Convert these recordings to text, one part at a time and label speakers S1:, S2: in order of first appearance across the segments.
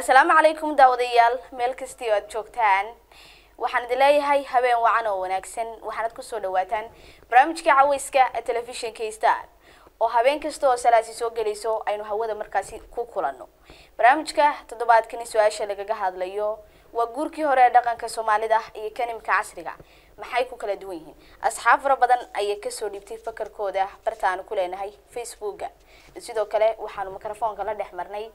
S1: asalaamu calaykum daawadayaal. Meel kastii oo aad joogtaan. Waxaan idin leeyahay habeen wacan oo wanaagsan. Waxaanad ku soo dhawaataan barnaamijka caweyska ee telefishinka star oo habeen kasta oo salaasi soo gelayso aynu hawada markaasi ku kulanno. Barnaamijka toddobaadkani su'aasha lagaga hadlayo waa guurkii hore ee dhaqanka soomaalida iyo kanimka casriga. Maxay ku kala duwan yihiin? Asxaab fara badan ayay ka soo dhiibtay fakarkooda bartaanu ku leenahay facebooka sidoo kale waxaanu mikrofoonka la dhex marnay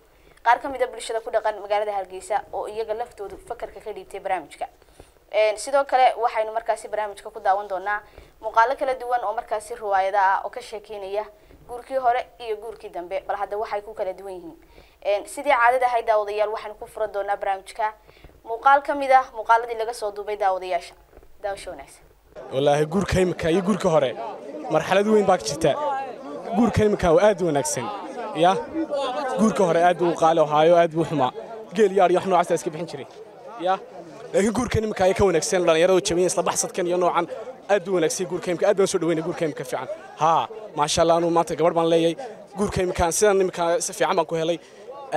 S1: qaar ka mid a bulshada ku dhaqan magaalada hargeysa oo iyaga laftoodu fakarka ka dhiibtay barnaamijka. Sidoo kale waxaynu markaasi barnaamijka ku daawan doonaa muuqaalo kala duwan oo markaasi riwaayada ah oo ka sheekeynaya guurkii hore iyo guurkii dambe bal hadda waxay ku kala duwan yihiin. Sidii caadada ahay daawadayaal waxaynu ku furan doonaa barnaamijka. Muuqaal ka mid ah muuqaaladii laga soo duubay daawadayaasha. Daawasho wanaagsan
S2: wallaahi guurka imika iyo guurka hore. Marxalad weyn baa jirta. Guurka imika waa aad wanaagsan ya guurka hore aad buu qaali ahaayo aad buu xumaa geel yaar iyo wax noocaas iska bixin jiray ya laakiin guurka imika ay ka wanaagsan dhalinyaradu jabiyan isla baxsadkan iyo noocan aad buu wanaagsan guurka imika aad baan soo dhaweynay guurka imika fiican haa maasha allah anuu maanta gabadh baan leeyahay guurka imika sidan imika si fiican baan ku helay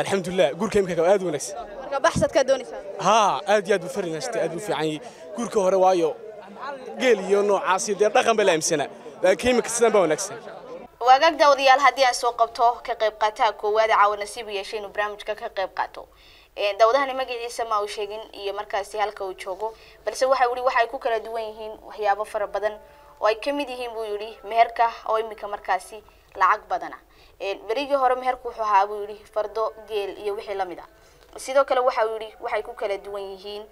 S2: alxamdulilah guurka imika aad wanaagsan
S1: marka baxsadkaa doonaysaa
S2: haa aad iyo aad buu farinasta aad buu fiican guurka hore waayo geel iyo noocaasi dee dhaqan baa la aaminsanaa laakiin imika sidan baa wanaagsan
S1: waagaag daawadayaal haddii aan soo qabto ka qayb qaataha koowaad caawa nasiib yeeshay inuu barnaamijka ka qayb qaato. Daawadahani magaciisa ma uu sheegin iyo markaasi halka uu joogo balse waxa yihi waxay ku kala duwan yihiin waxyaabo fara badan oo ay ka mid yihiin buu yidhi meherka oo imika markaasi lacag badana berigii hore meherku wuxuu ahaa buu yidhi fardo geel iyo wixii la mid ah. Sidoo kale waxa uu yidhi waxay ku kala duwan yihiin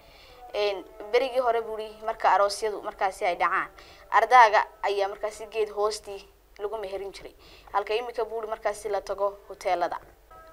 S1: berigii hore buu yidhi marka aroosyadu markaasi ay dhacaan. Ardaaga ayaa markaasi geed hoostii lagu meherin jiray. Halka imika buuri markaasi la tago hoteelada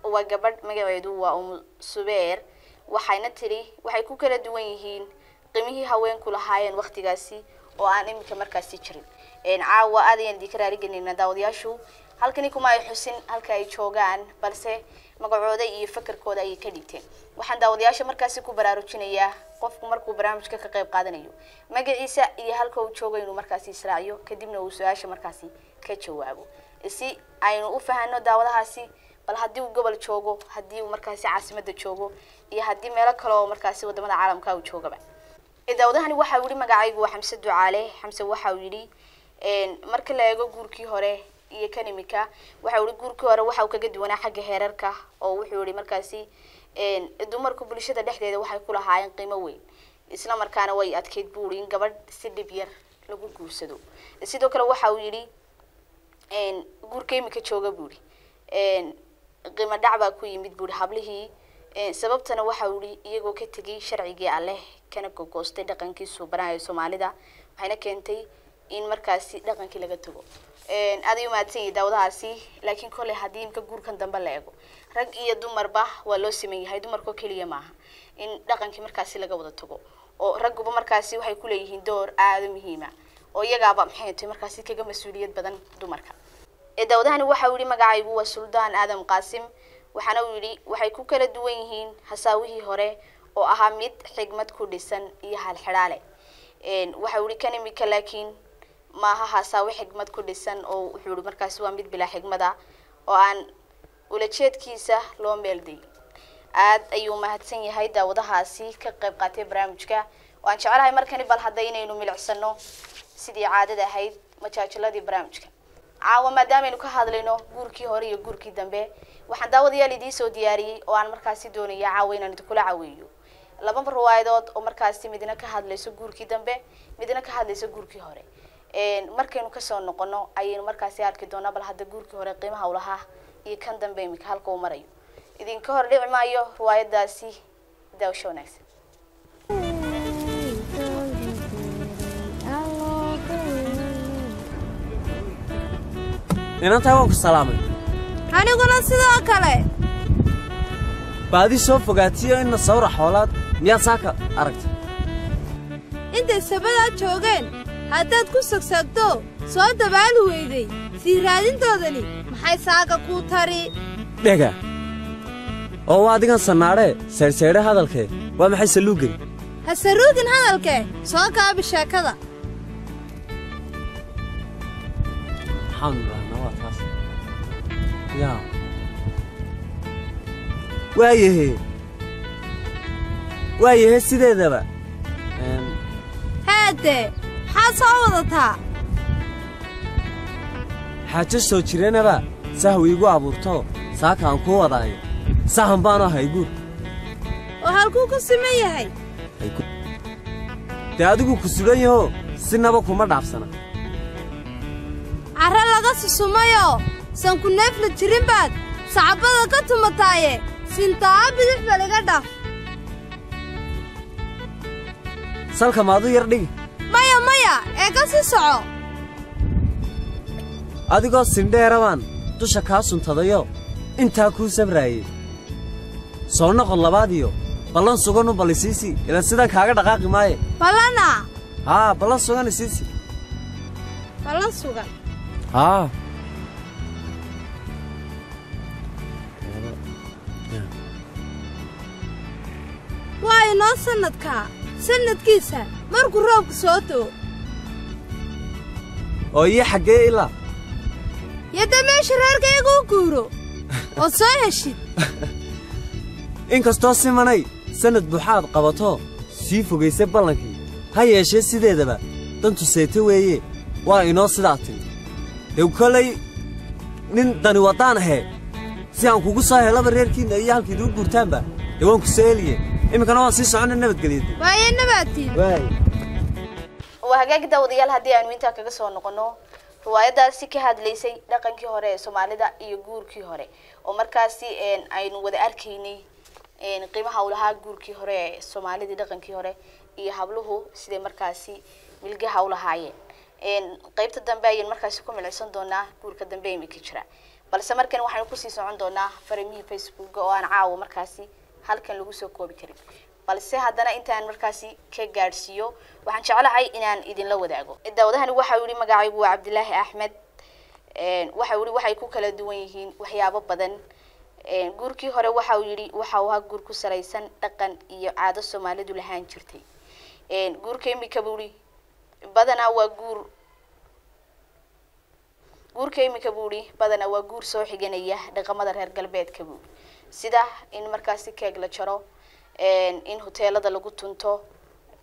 S1: waa gabadh magaceedu waa umu subeer. Waxayna tiri waxay ku kala duwan yihiin. Qimihii haweenku lahaayeen waktigaasi oo aan imika markaasi jirin. Caawa aad ayaan idinka raaligelinayna daawadayaashu. Halkani kuma ay xusin halka ay joogaan balse magacooda iyo fakarkooda ayay ka dhigteen. Waxaan daawadayaasha markaasi ku baraarujinayaa qofku markuu barnaamijka ka qayb qaadanayo magaciisa iyo halka uu joogo inuu markaasi israaciyo kadibna uu su'aasha markaasi ka jawaabo. Si aynu u fahano daawadahaasi bal haddii uu gobol joogo haddii uu markaasi caasimada joogo iyo haddii meelo kale oo markaasi waddamada caalamka uu joogaba. Daawadahani waxa uu yihi magacaygu waa xamse ducaale xamse waxa uu yidhi marka la eego guurkii hore iyo kan imika waxa uu yihi guurkii hore waxa uu kaga duwanaa xagga heerarka oo wuxuu yihi markaasi dumarku bulshada dhexdeeda waxay ku lahaayeen qiimo weyn. Isla markaana way adkeyd buuri in gabadh si dhib yar lagu guursado. Sidoo kale waxa uu yidhi guurka imika jooga buuri qiimo dhac baa ku yimid buuri hablihii. Sababtana waxa uu yihi iyagoo ka tegay sharcigii alleh kana gogoostay dhaqankii suubanaha ee soomaalida waxayna keentay in markaasi dhaqankii laga tago aad ay umahadsan yahay daawadahaasi laakiin kolley haddii imka guurkan dambe la eego. Rag iyo dumarba waa loo sameyn yahay dumarkoo keliya maaha in dhaqankii markaasi laga wada tago oo ragguba markaasi waxay kuleeyihiin door aada muhiima oo iyagaaba maxay tahay markaasi kaga mas'uuliyad badan dumarka. Daawadahani waxa uu yihi magacaygu waa suldaan aadam qaasim. Waxaana uu yidhi waxay ku kala duwan yihiin hasaawihii hore oo ahaa mid xigmad ku dhisan iyo halxidhaale waxa uu yihi kan imika laakiin maaha hasaawe xigmad ku dhisan oo wuxuu yihi markaasi waa mid bilaa xigmada oo aan ulajeedkiisa loo meelday aad ayuu mahadsan yahay daawadahaasi ka qayb qaatay barnaamijka. Waan jecelahay markani bal hadda inaynu milicsano sidii caadada ahayd majaajiladii barnaamijka. Caawa maadaamaaynu ka hadlayno guurkii hore iyo guurkii dambe waxaan daawadayaal idiin soo diyaariyey oo aan markaasi doonaya caawa inaan idinkula caweeyo. Laba riwaayadood oo markaasi midna ka hadlayso guurkii dambe midna ka hadlayso guurkii hore markaynu ka soo noqono ayaynu markaasi arki doonaa bal hadda guurkii hore qiimaha u lahaa iyo kan dambe imika halka uu marayo idinka hor dhici maayo riwaayadaasi daawasho wanaagsan.
S3: Inantaa waan ku salaamay?
S4: Aniguna sidoo kale.
S3: Baadi soo fogaatiyo inna sawra xoolaad miyaad saaka aragtay?
S4: Intay sabadaa joogeen haddaad ku sagsaagto soo dabaali weyday. Sii raadintoodani maxay saaka kuu tari?
S3: Dhega. Oo waa adigan sannaadhee saydhsaydhe hadalkee waa maxay salluugani
S4: ha saruugin hadalkee soo kaabi sheekada.
S3: Waayahe waayahe sideedaba.
S4: Heedee maxaad soo wadataa
S3: xaajo soo jireenaba sahwi igu abuurto saaka aan kuu wadaayo sahan baanu ahay guur
S4: oo halkuu ku siman yahay.
S3: Ay ku- dee adigu ku sugan yahoo sinaba kuma dhaafsana.
S4: Carre laga susumayoo sanku neefla jirin baad sacbada ka tumataaye sintaa bidix bal iga dhaf
S3: salka maadu yar dhigi
S4: maya maya ee ka sii soco
S3: adigoo sindheera baan dusha kaa suntadayo intaa kuu sabraayey soo noqon labaad iyo ballan sugan u ballisiisi ilaan sidaan kaaga dhaqaaqi maaye
S4: ballana
S3: haa ballan sugan isiisi
S4: ballan sugan
S3: haa
S4: waa inoo sannadkaa sannadkiisa markuu roobku soo doo
S3: oo iyo xaggee ilaa.
S4: Yadda meesha reerkayga u guuro oo soo heshid.
S3: Inkastoo simanay sannad buuxaad qabato sii fogaysay ballankii. Ha yeeshee sideedaba dantu seete weeye waa inoo sidaa timi dee kolay nin dani waddaan ahee si aan kugu soo helaba reerkiinna iyo halkiidu u guurtaanba dee waan ku soo heliye iminkana waan sii soconna nabadgelyada
S4: waaye nabaatiin
S3: waay
S1: waa hagaagi daawadayaal haddii aynu intaa kaga soo noqono riwaayadaasi ka hadlaysay dhaqankii hore ee soomaalida iyo guurkii hore. Oo markaasi aynu wada arkaynay qiimaha uu guurkii hore ee soomaalidii dhaqankii hore iyo habluhu siday markaasi milgaha u lahaayeen een, qaybta dambe ayaynu markaasi ku milicsan doonaa guurka dambe imika jira. Balse markan waxaynu ku sii socon doonaa farimihii facebook oo aan caawa markaasi halkan lagu soo koobi karin balse haddana intaan markaasi ka gaadhsiiyo waxaan jeclahay inaan idinla wadaago. Daawadahani waxa yihi magacaygu waa cabdilaahi axmed waxa yihi waxay ku kala duwan yihiin waxyaabo badan. Guurkii hore waxa uu yidhi waxa uu ahaa guur ku salaysan dhaqan iyo caado soomaalidu lahaan jirtay. Guurka imika buu yihi badanaa waa guur guurka imika buu yihi badanaa waa guur soo xiganaya dhaqamada reer galbeedka buu sida in markaasi keeg la jaro in hoteelada lagu tunto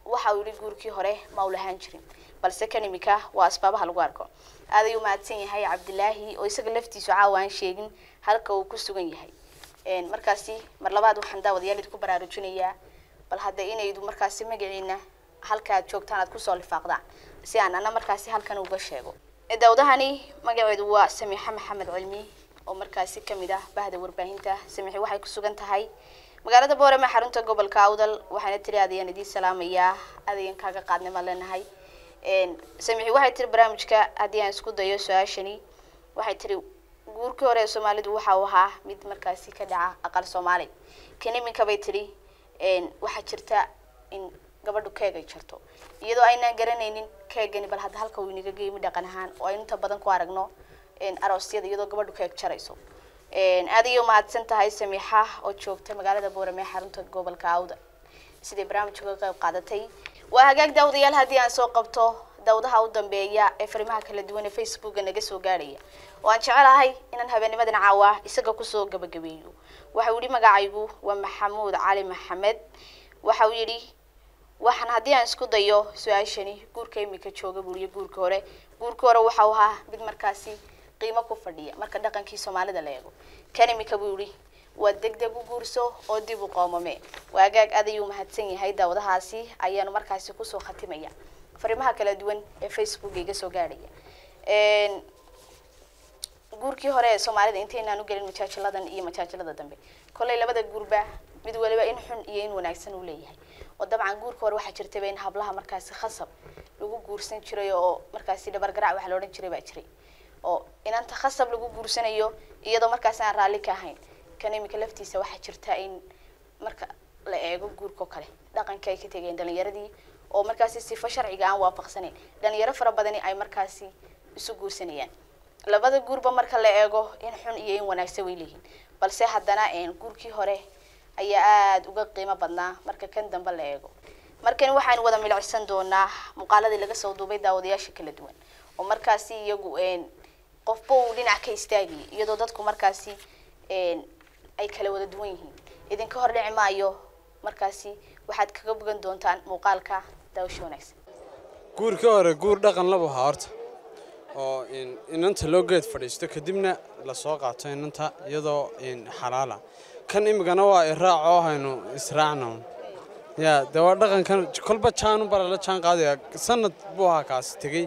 S1: waxa uu yihi guurkii hore ma u lahaan jirin balse kan imika waa asbaabaha lagu arko. Aad ayuu mahadsan yahay cabdilaahi oo isaga laftiisu caawa aan sheegin halka uu ku sugan yahay. Markaasi mar labaad waxaan daawadayaal idinku baraarujinayaa bal hadda inaydu markaasi magaciina halka aad joogtaan aad ku soo lifaaqdaan si aan ana markaasi halkan uga sheego. Daawadahani magaceedu waa samiixa maxamed cilmi oo markaasi ka mid ah bahda warbaahinta. Samiixi waxay ku sugan tahay magaalada boorame xarunta gobolka awdal waxaana tiri adayaan idiin salaamayaa adayan kaaga qaadnimo leenahay. Een, samiixi waxay tiri barnaamijka haddii aan isku dayo su'aashani waxay tiri guurkii hore ee soomaalidu waxa uu ahaa mid markaasi ka dhaca aqal soomaali. Kan iminka bay tiri waxaa jirta in gabadhu keeg ay jarto iyadoo aynaan garanaynin keegani bal hadda halka uu inaga geeyimi dhaqan ahaan oo aynu inta badan ku aragno aroosyada iyadoo gabadhu keeg jarayso aad ayay umahadsan tahay samiixa oo joogta magaalada boorame xarunta gobolka awda. Siday barnaamijka uga qayb qaadatay. Waa hagaag daawadayaal haddii aan soo qabto dawdaha u dambeeya ee fariimaha kala duwan ee facebooka naga soo gaadhaya oo aan jecelahay inaan habeenimadan caawa isaga ku soo gabagabeeyo. Waxa uu yihi magacaygu waa maxamuud cali maxamed. Waxa uu yidhi waxaan haddii aan isku dayo su'aashani guurka imika jooga buu iyo guurka hore. Guurka hore waxa uu ahaa mid markaasi qiimo ku fadhiya. Marka dhaqankii soomaalida la eego. Kan imika buu yihi waa degdeg u guurso oo dib u qoomame. Waagaag aad ayuu mahadsan yahay daawadahaasi ayaanu markaasi ku soo khatimaya. Fariimaha kala duwan ee facebook iga soo gaadhaya guurkii hore ee soomaalida intaynaan u gelin majaajiladan iyo majaajilada dambe? Kollay labada guurba mid waliba in xun iyo in wanaagsan uu leeyahay. Oo dabcan guurka hore waxaa jirtaba in hablaha markaasi khasab lagu guursan jiray oo markaasi dhabargaraac waxa la odhan jiray baa jiray oo inanta khasab lagu guursanayo iyadoo markaasi aan raalli ka ahayn. Kan imika laftiisa waxaa jirta in marka la eego guurka oo kale dhaqanka ay ka tegeen dhalinyaradii oo markaasi sifo sharciga aan waafaqsanayn dhalinyaro fara badani ay markaasi isu guursanayaan. Labada guurba marka la eego in xun iyo in wanaagsan way leeyihiin. Balse haddana guurkii hore ayaa aada uga qiimo badnaa marka kan dambe la eego. Markan waxaan wada milicsan doonaa muuqaaladii laga soo duubay daawadayaasha kala duwan. Oo markaasi iyagu qofba uu dhinac ka istaagayay iyadoo dadku markaasi ay kala wada duwan yihiin. Idinka hor dhici maayo markaasi waxaad kaga bogan doontaan muuqaalka daawasho wanaagsan.
S5: Guurkii hore guur dhaqan laba ahaa horta. Oo in- inanta loo geed fadhiisto kadibna la soo qaato inanta iyadoo xalaala. Kan imigana waa iraac oo haynu israacno. Ya dee waa dhaqankan kolba jaanu bara la jaan qaadaya sanad buu ahaa kaasi tegey.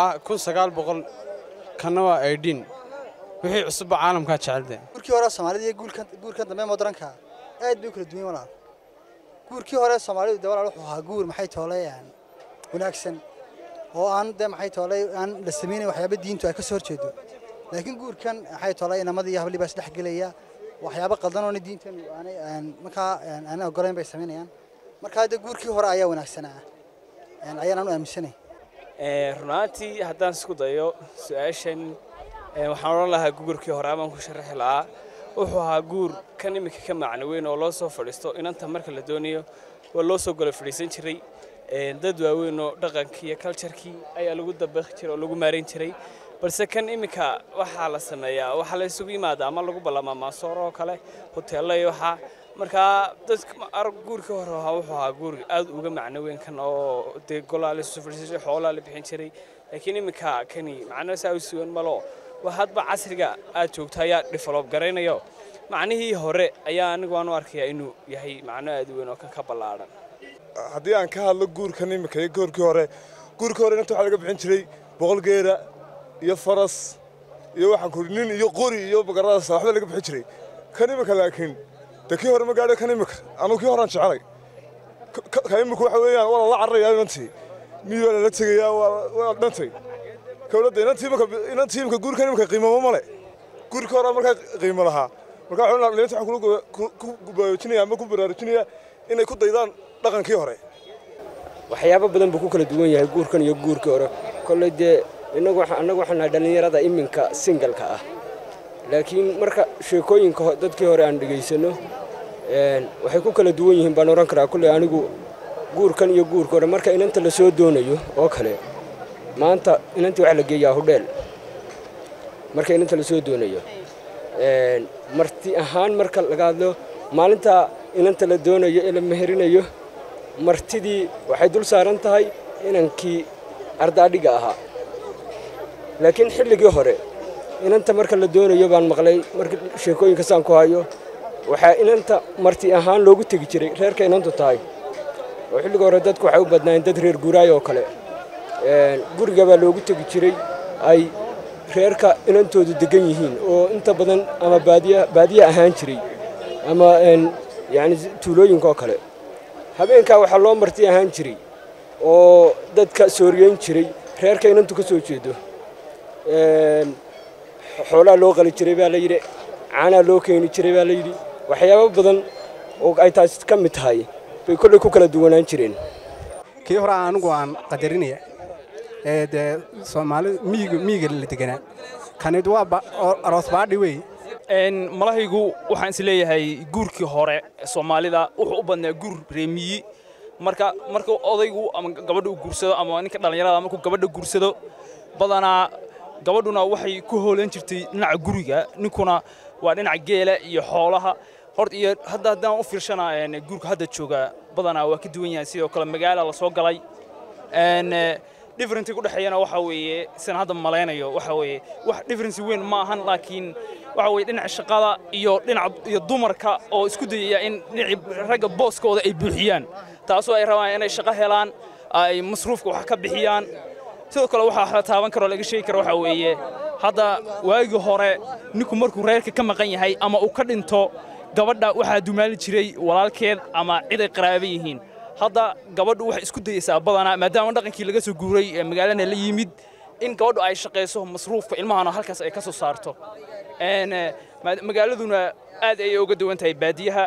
S5: Ah kun sagaal boqol kanna waa aidhin wixii cusubba caalamkaa jecelde
S6: guurkii hore soomaalida iyo guurkan dambe modranka aad bay u kala duwan walaal guurkii hore soomaalidu de walaal wuxuu ahaa guur maxay toolayaan wanaagsan oo aan de maxay toolay aan la samaynayn waxyaaba diintu ay ka soo horjeedo. Laakiin guurkan maxay toolay inamadii iyo hablii baa isdhex gelaya. Waxyaaba qaldan oona diintan aanay aan markaa aan aanay ogolayn bay samaynayaan markaa de guurkii hore ayaa wanaagsanaa. Ayaan aan u aaminsanahay
S7: runaantii haddaan isku dayo su'aashan ee, waxaan odhan lahaa guurkii hore amaan ku sharaxi lahaa. Wuxuu ahaa guur kan iminka ka macno weyn oo loo soo fadhiisto. Inanta marka la doonayo waa loo soo gola fadhiisan jiray. Ee, dad waaweyn oo dhaqankii iyo kaljarkii ayaa lagu dabaqi jiray oo lagu maarayn jiray. Balse kan iminka waxaa la sameeyaa waxaa la isugu yimaada ama lagu ballamaa maasoor oo kale hoteello iyo waxaa markaa dadka guurkii hore wuxuu ahaa guur aad uga macno weyn kan oo dee golaa la isu fadhiisay xoolaa la bixin jiray. Laakiin iminka kani macno saa u sugan malo waa hadba casriga aad joogto ayaa develop garaynayo. Macnihii hore ayaa anigu waan u arkayaa inuu yahay macno aad u weyn oo kan ka ballaadhan
S8: haddii aan ka hadlo guurkan imika iyo guurkii hore guurkii hore inanta waxaa laga bixin jiray boqol geera iyo faras iyo waxaan ku nin iyo qori iyo bagaradaas waxba laga bixin jiray. Kan imika laakiin de hore ma gaadho kan imika? Anugu kii horaan jecelay Ka- ka- ka imika waxa weeyaan waa lala cararayaa inantii mid waa tegayaa waa dhantay kawladda inantii imika inantii imika qiimamo male. Guurkii hore markaa qiimo lahaa. Marka waxaan ku- gubaajinaya ama ku baraarujinaya inay ku daydaan dhaqankii hore.
S9: Waxyaabo badan buu ku kala duwan yahay guurkan iyo guurkii hore. Kolley dee waxa- annagu waxaan dhallinyarada iminka singalka ah laakiin marka sheekooyinka dadkii hore aan dhegaysano waxay ku kala duwan yihiin baan oran karaa kolley anigu guurkan iyo guurka hore marka inanta la soo doonayo oo kale maanta inantii waxaa la geeyaa hudheel marka inanta la doonayo. Marti ahaan marka laga hadlo maalinta inanta la doonayo ee la meherinayo martidii waxay dul saaran tahay inankii ardaadhiga ahaa. Laakiin xilligii hore inanta marka la doonayo baan maqlay marka sheekooyinka saan ku hayo. Waxaa inanta marti ahaan loogu tegi jiray reerka inantu tahay. Oo xilliga hore dadku waxay u badnaayeen dad reer guuraay oo kale. Een, guriga baa loogu tegi jiray. Ay reerka inantoodu degan yihiin oo inta badan ama baadiya ahaan jiray ama een, yacni tuulooyinka oo kale. Habeenkaa waxaa loo marti ahaan jiray oo dadka sooriyeyn jiray. Reerka inantu ka soo jeedo Een, xoolaa loo qali jiray baa la yidhi caanaa loo keeni jiray baa la yidhi. Waxyaabo badan oo ay taas ka mid tahay bay kolley ku kala duwanaan jireen.
S10: Kii hore anigu aan qadarinaya ee dee soomaali miyiga miyiga la deganaa kanid waa aroos baadhi wey.
S11: Malahaygu waxaan is leeyahay guurkii hore soomaalida wuxuu u badnaa guur reemiyi. Marka marka odaygu ama gabadha uu guursado ama ninka dhallinyarada markuu gabadha guursado badanaa gabadhuna waxay ku hoolan jirtay dhinaca guriga ninkuna waa dhinaca geela iyo xoolaha. Horta iyo hadda haddaan u fiirshana een, guurka hadda jooga badanaa waa ka duwan yahay sidoo kale magaala la soo galay. Een difference ku dhexeeyana waxa weeye sidan hadda malaynayo waxa weeye wax difference weyn ma ahan laakiin waxa weeye dhinaca shaqada iyo dhinaca iyo dumarka oo isku dayaya in dhinacii ragga booskooda ay buuxiyaan. Taasoo ay rabaan inay shaqo helaan ay masruufka wax ka bixiyaan sidoo kale waxaa la taaban karo laga sheegi karo waxa weeye. Hadda waagii hore ninku markuu reerka ka maqan yahay ama uu ka dhinto gabadha waxaa dumaali jiray walaalkeed ama cid ay qaraaba yihiin. Hadda gabadhu waxay isku dayeysaa badanaa maadaama dhaqankii laga soo guuray magaalana la yimid in gabadhu ay shaqayso masruufka ilmahana halkaas ay ka soo saarto. Eh, ma- magaaladuna aad ayay uga duwan tahay baadiyaha.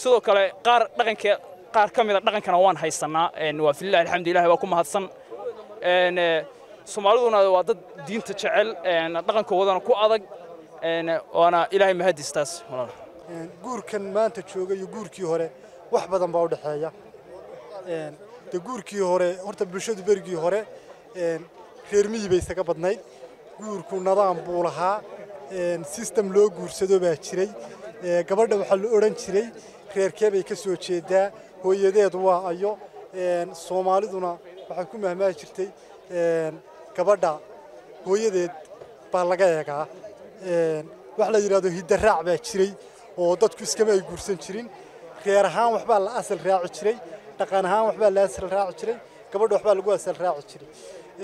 S11: Sidoo kale qaar dhaqanka qaar ka mida dhaqankana waan haysanaa Een, waa filah alxamdulilah waa ku mahadsan soomaaliduna waa dad diinta jecel. Dhaqankoodana ku adag. Waana ilaahay mahadis taas
S12: guurkan maanta jooga iyo guurkii hore wax badan baa u dhexeeya. De guurkii hore horta bulshadu berigii hore reer miyi bay isaga badnayd. Guurku nadaam buu lahaa. System loo guursado baa jiray. Gabadha waxaa la odhan jiray reerkee bay ka soo jeedaa. Hooyadeed waa ayo. Soomaaliduna waxay ku mahmaahi jirtay een, gabadha hooyadeed baa laga eegaa. Een, wax la yidhahdo hiddaraac baa jiray oo dadku iskama ay guursan jirin. Reer ahaan waxbaa la asal raaci jiray dhaqan ahaan waxbaa la asal raaci jiray gabadha waxbaa lagu asal raaci jiray.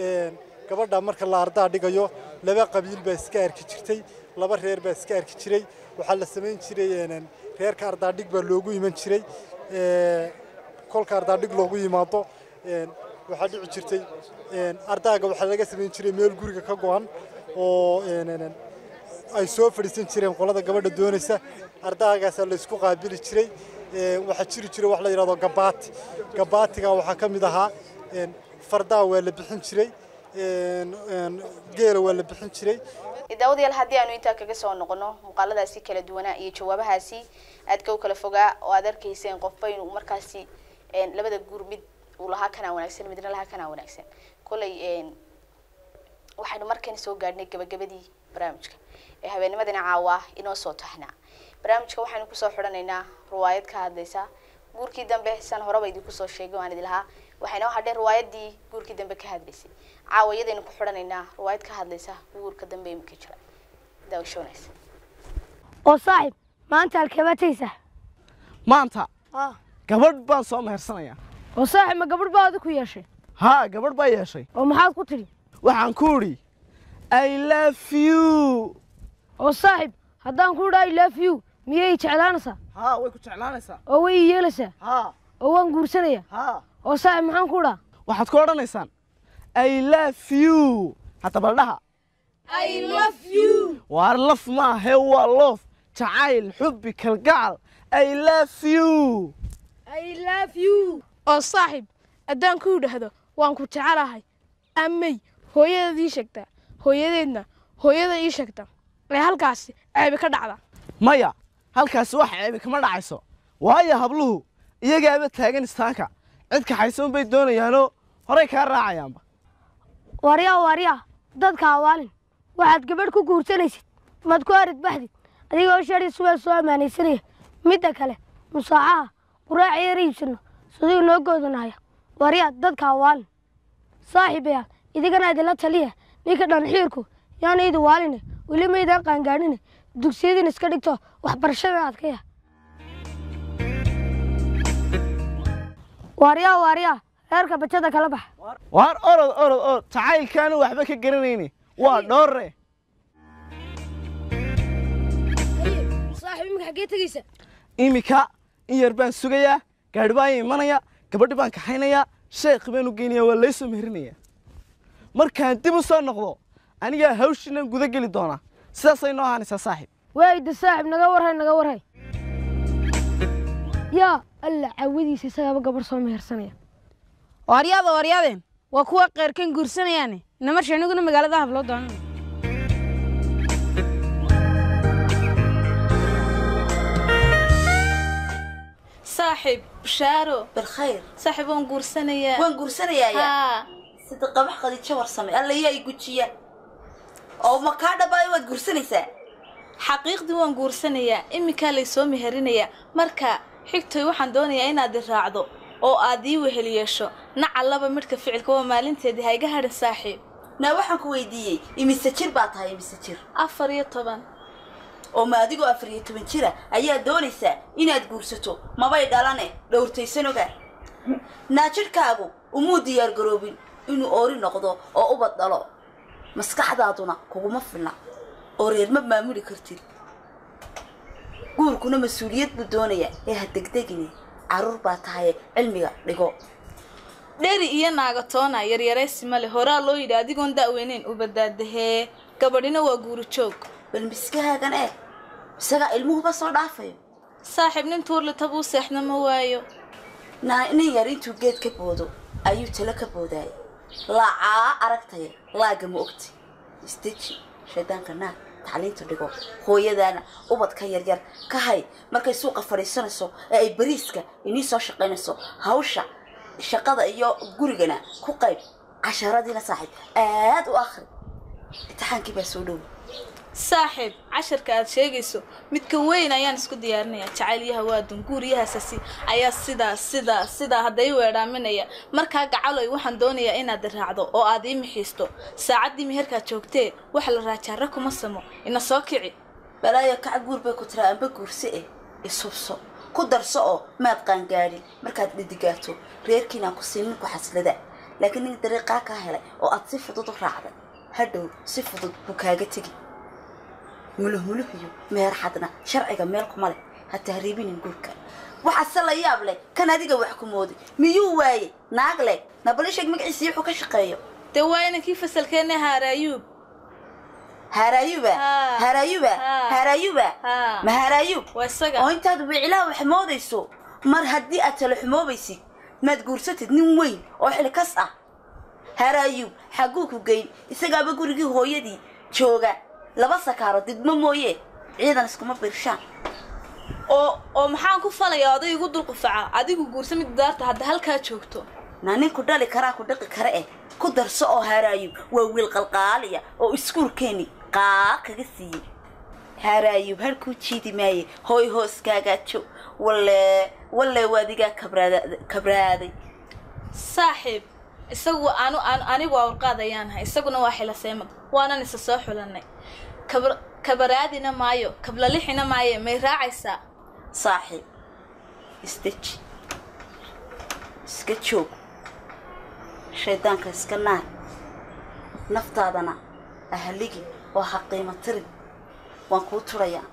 S12: Een, gabadha marka la ardaa dhigayo laba qabiil baa iska arki jirtay laba reer baa iska arki jiray. Waxaa la samayn jiray reerka ardaadhig baa loogu iman jiray. Kolka ardaadhig loogu yimaado waxaa dhici jirtay ardaaga waxaa laga samayn jiray meel guriga ka go-an oo ay soo fadhiisan jireen qolada gabadha doonaysa. Ardaagaasaa la isku qaabili jiray waxaa jiri jiray wax la yidhahdo gabaati gabaatiga waxaa ka mid ahaa fardaa waa la bixin jiray geela waa la bixin jiray.
S1: Daawadayaal haddii aanu intaa kaga soo noqono muuqaaladaasi kala duwanaa iyo jawaabahaasi aadka u kala fogaa oo aad arkayseen qofba inuu markaasi labada guur mid uu lahaa kanaa wanaagsan midna lahaa kanaa wanaagsan. Kolay een, waxaynu markan soo gaadhnay gabagabadii barnaamijka. Ee habeennimadana caawa inoo soo taxnaa barnaamijka waxaynu ku soo xidhanaynaa riwaayad ka hadlaysa. Guurkii dambe san horeba idinku soo sheegay waan idin lahaa. Waxayna hadheen riwaayadii guurkii dambe ka hadlaysay. Caawa iyadaynu ku xidhanaynaa riwaayad ka hadlaysa guurka dambe imika jira. Daawashoonaysa
S13: oo saaxib maanta halkeebataysa
S14: maanta? Gabadh baan soo mehersanayaa
S13: oo saaxib ma gabadh baa adi ku yeeshay?
S14: Haa gabadh baa yeeshay.
S13: oo maxaad ku tidhi?
S14: Waxaan ku idhi i love you.
S13: oo saaxib haddaan ku idhaa i love you miyay jeclaanaysaa?
S14: Haa way ku jeclaanaysaa.
S13: oo way ii yeelaysaa?
S14: Haa
S13: oo waan guursanaya?
S14: Haa
S13: oo saaxib maxaan ku idhaa?
S14: Waxaad ku odhanaysaan i love you. Hadda baldhaha waar laf maahe waa loof jacayl xubbi kalgacal. I love you
S15: oo saaxib haddaan ku idhaahdo waan ku jecelahay. Amay hooyadeed ii sheegtaa hooyadeedna hooyada ii sheegta. Ee halkaasi ceebi ka dhacda.
S14: Maya halkaasi wax ceebi kama dhacayso. Waayo habluhu iyagaaba taagan istaanka. Cid kaxaysoon bay doonayaanoo horay kaa raacayaanba.
S13: Waaryaa waaryaa dadka hawaalin waxaad gabadh ku guursanaysid. Maad ku arid baxdid adigoo shari sugaa soo ammaanaysanaya midda kale musaacaha quraaca yar iibsano siduu noo goodanaya waaryaa dadka hawaalin saaxiibayaal idigana idinla taliya ninka dhanxiirku yaana idi waaline weli maydaan qaangaadhine dugsiyadiin iska dhigto waxbarashada adkaya waaryaa waaryaa reerka bajada kala baxa.
S14: Waar orod orod orod. Jacaylkaanu waxba ka garanayni. Waa dhoorre
S13: saaxiib imika
S14: in yar baan sugayaa gaadhi baan imanaya gabadhi baan kaxaynayaa sheekh baan u geynayaa waa laysoo meherinayaa. Markaan dib u soo noqdo anigaa hawshiinan guda geli doonaa. Sidaasay noo ahaanaysaa saaxiib
S13: waayda saaxiib naga warhay naga warhay. Yaa alla cawadiisa isagaaba gabarh soo mehersanaya.
S16: Waaryaada waaryaadeen waa kuwa qeyrkan guursanayaane. Namarshi aniguna magaalada habloo doonana
S17: saaxiib
S18: bushaaro.
S17: balkhayr
S18: saaxiib waan guursanayaa
S17: waan guursanayaa sida qabax qadi jawar allayaa i gujiya oo ma dhabaayo waad guursanaysaa
S18: xaqiiqdii waan guursanayaa iminkaa laysoo meherinayaa marka xigtoy waxaan doonayaa inaad i raacdo oo aad ii weheliyeesho nacallaba midhka ficilka waa maalinteedii hayga hadhan saaxiib
S17: naa waxaan ku weydiiyey imise jir baa tahay imise jir
S18: afar iyo toban
S17: oo ma adigoo afar iyo toban jira ayaa doonaysaa inaad guursato. Mabay dhalane dhowrtaysanoga naa jidhkaagu umuu diyaar garoobin inuu oori noqdo oo ubad dhalo maskaxdaaduna kuguma filna oo reer ma maamuli kartid. Guurkuna mas'uuliyad buu doonayaa ee ha degdegine. Carruur baa tahaye cilmiga dhigo.
S18: Dheri iyo naagatoona yaryaraysi male horaa loo yidhi adigoon da'weyneyn u badaadahee gabadhina waa guuri joog.
S17: Bal miskahaagan eeg isagaa ilmuhuba soo dhaafayo
S18: saaxiib nin tuurlita buu seexna ma waayo.
S17: Nin yar intuu geed ka boodo ayuu talo ka boodaayay laacaa aragtaya laaga ma ogti. Isteji shaydaanka naag tacliinta dhigo. Hooyadaana ubadka yaryar. Ka hay markay suuqa fadhiisanayso ee ay bariiska inii soo shaqaynayso hawsha shaqada iyo gurigana ku qayb casharadiina saaxiib aad u akhri. Imtixaankii baa soo dhow
S18: saaxiib casharka aad sheegayso midka weyn ayaan isku diyaarinaya jacaylyaha waadun guuryahaasasi ayaa sidaa sidaa sidaa hadday weedhaaminaya markaa gacaloy waxaan doonayaa inaad raacdo oo aad ii mixiisto. Saacaddii meherkaad joogtee waxa la raajaara kuma samo. Ina soo kici.
S17: Balaayo kaca guur bay ku tiraa amba guurse eh. Isubso ku darso oo maad qaangaadhin markaad dhidigaato reerkiinaan ku siinin ku xaslada. Laakiin nin dariiqaa kaa helay oo aad si fudud u raacday. Hadhow si fudud buu kaaga tegi muluh muluh iyo meher xadna sharciga meel kuma leh. Ha tahriibinin guurka waxaase la yaab leh kan adiga wax ku mooday miyuu waayey? Naag leh. Nabalisheg magaciisii wuxuu ka shaqeeyo.
S18: Dee waa inankii fasalkeena haaraayuub
S17: haaraayuba haaraayuba haaraayuba ma haaraayub oo intaad wicilaa wax moodayso mar haddii aad talo xumoobaysid maad guursatid nin weyn oo xilkas ah. Haaraayub xagguu ku geyn. Isagaaba gurigii hooyadii jooga laba sakaaro didmo mooye ciidan iskuma birshaan
S18: oo oo maxaan ku falayaa oday igu dulqufaca adigu guursa mid daarta hadda halkaa joogto.
S17: Na ninku dhali karaa ku dhiqi kare eh ku darso oo haaraayub waa wiil qalqaaliya oo iskuulkeeni qaa kaga siiyey. Haaraayub halkuu jiidi maaye hooy hooskaagaajo walle walle waadigaa kabraada kabraaday.
S18: Saaxiib isagu anu anu anigu waa warqaad ayaan ahay isaguna waa xilaseemad waanan isa soo xulanay. Kabaraadina maayo kablalixina maayo may raacaysaa
S17: saaxiib isdeji iska joog. Shaydaanka iska naar naftaadana ahaligi oo ha qiimo tirin. Waan kuu turayaa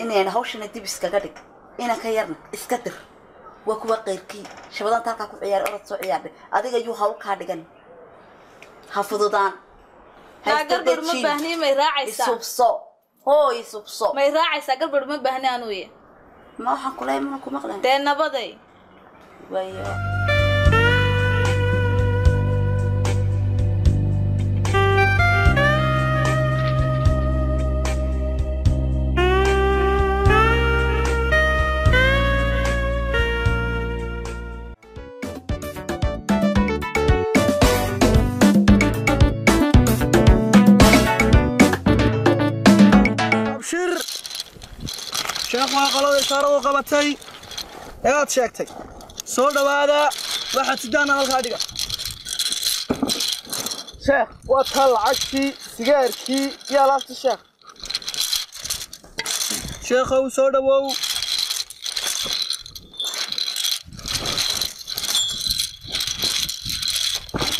S17: inayna hawshana dib iskaga dhig. Ina ka yarna iska dir. Waa kuwa qayrkii. Shabadaanta halkaa ku ciyaar orod soo ciyaardhay adiga yuu hawl kaa dhigan ha fududaan
S18: naa garbar ma baahniye may raacaysaa
S17: isubso hooy isubso
S18: may raacaysaa garbar ma baahni anuuye
S17: ma waxaan kulahay mana ku maqlayn
S18: dee nabaday
S14: sidaana halkaa dhiga sheekh waa taa lacagtii sigaarkii iyo alaabtii sheekh sheekhow soo dhowow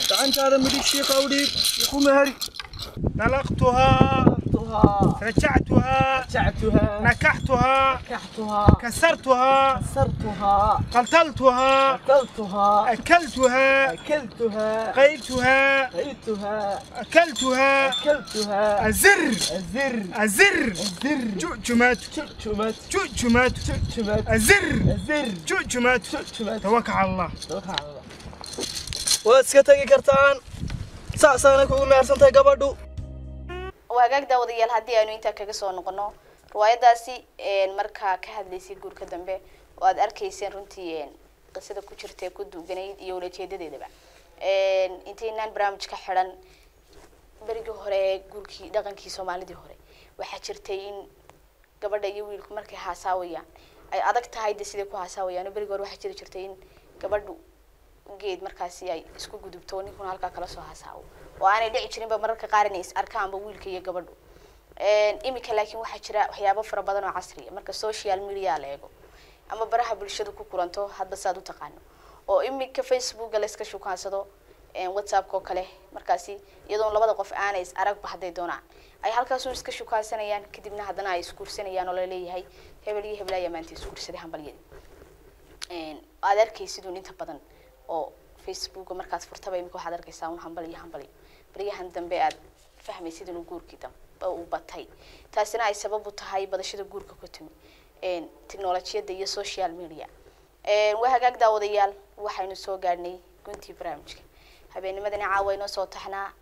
S14: gacantaada midig shiikow dhiib iku meheri
S19: طلقتها رجعتها.
S14: رجعتها.
S19: نكحتها.
S14: نكحتها.
S19: كسرتها.
S14: كسرتها.
S19: قتلتها.
S14: قتلتها.
S19: أكلتها.
S14: أكلتها.
S19: قيتها.
S14: قيتها.
S19: أكلتها.
S14: أكلتها.
S19: أزر.
S14: الزر
S19: أزر.
S14: الزر
S19: جؤجمات
S14: جؤجمات
S19: جؤجمات
S14: جؤجمات
S19: أزر.
S14: الزر
S19: جؤجمات
S14: جؤجمات
S19: توكل على الله.
S14: توكل على الله. waad iska tegi kartaan saasaana gabadhu
S1: waagaag daawadayaal haddii aynu intaa kaga soo noqono riwaayadaasi markaa ka hadlaysay guurka dambe oo aad arkayseen runtii qisada ku jirta ee ku duuganayd iyo ulajeedadeedaba intaynaan barnaamijka xidhan berigii hore guurkii dhaqankii soomaalidii hore waxaa jirtay in gabadha iyo wiilku markay haasaawayaan ay adag tahay de siday ku haasaawayaan berigii hore waxaa jiri jirtay in gabadhu geed markaasi ay isku gudubto ninkuna halkaa kala soo hasaawo oo aanay dhici jirinba mararka qaar inay is arkaanba wiilka iyo gabadhu. Imika laakiin waxaa jira waxyaabo fara badan oo casriya marka social media la eego ama baraha bulshadu ku kulanto hadba saad u taqaano. Oo imika facebooka la iska oo kale markaasi iyadoon labada qof aanay is aragba hadday doonaan. Ay halkaasu iska shukaansanayaan kadibna haddana ay isguursanayaan oo la leeyahay hebel iyo hebel ayaa maanta isguursaday hambalyadii aad arkaysidun inta badan oo facebooka markaad furtaba imika waxaad arkaysaa un hambal iyo hambal baryahan dambe aad fahmaysid inuu guurkii uu batay. Taasina ay sabab u tahay badashada guurka ku timi technolojiyada iyo social media. Waa hagaag daawadayaal waxaynu soo gaadhnay guntii barnaamijka. Habeennimadani caawa inoo soo taxnaa.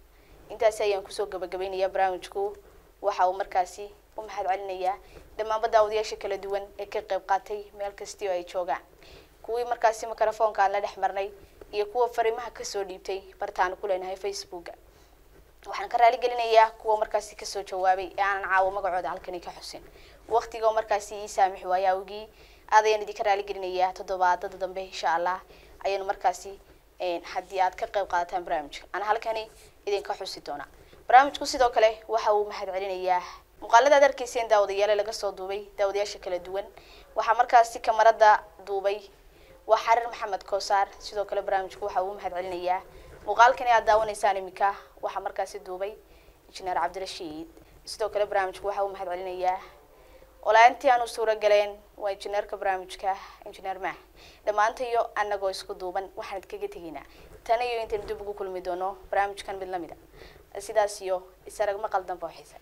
S1: Intaasi ayaan ku soo gabagabeynayaa barnaamijku. Waxa uu markaasi u mahad celinayaa dhammaanba daawadayaasha kala duwan ee ka qayb qaatay meel kastii oo ay joogaan. Kuwii markaasi mikrofoonka aan la dhex marnay iyo kuwa fariimaha ka soo dhiibtay bartaanu ku leenahay facebooka waxaan ka raali gelinayaa kuwa markaasi ka soo jawaabay ee aanan caawo magacooda halkani ka xusin. Waqtiga markaasi ii saamix waaya aad ayaan idinka raali gelinayaa toddobaadada dambe insha allah ayaanu markaasi haddii aad ka qayb qaadataan barnaamijka. Aan halkani idinka xusi doonaa. Barnaamijku sidoo kale waxa uu mahad celinayaa muuqaalada aad arkayseen daawadayaale laga soo duubay daawadayaasha kala duwan. Waxaa markaasi kamarada duubay. Waa xarir maxamed koosaar. Sidoo kale barnaamijku waxa uu mahad celinayaa muuqaalkani aad daawanaysaan iminka waxaa markaasi duubay injineer cabdirashiid. Sidoo kale barnaamijku waxa uu mahad celinayaa olaaintii aanu suuro galeen waa injineerka barnaamijka injineer maah. Dhammaantayo annagoo isku duuban waxaan idkaga tegaynaa tan iyo intaynu dib ugu kulmi doono barnaamijkan mid la mid a. Sidaas iyo isarag maqal dambe oo xiisa